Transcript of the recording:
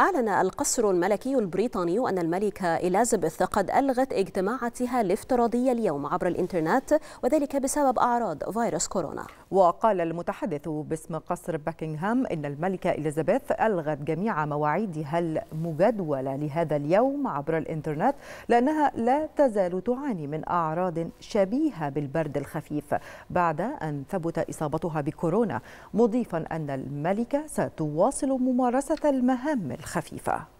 أعلن القصر الملكي البريطاني أن الملكة إليزابيث قد ألغت اجتماعاتها الافتراضية اليوم عبر الإنترنت وذلك بسبب أعراض فيروس كورونا. وقال المتحدث باسم قصر باكنغهام إن الملكة إليزابيث ألغت جميع مواعيدها المجدولة لهذا اليوم عبر الإنترنت لأنها لا تزال تعاني من أعراض شبيهة بالبرد الخفيف بعد أن ثبت إصابتها بكورونا مضيفا أن الملكة ستواصل ممارسة المهام الخفيفة. خفيفة.